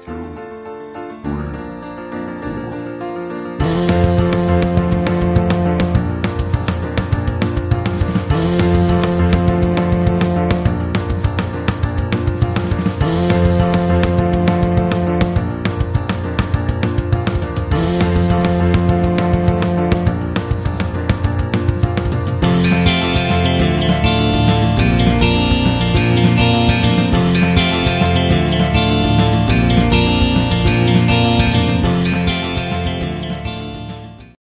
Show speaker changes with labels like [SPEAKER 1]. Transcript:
[SPEAKER 1] Ciao.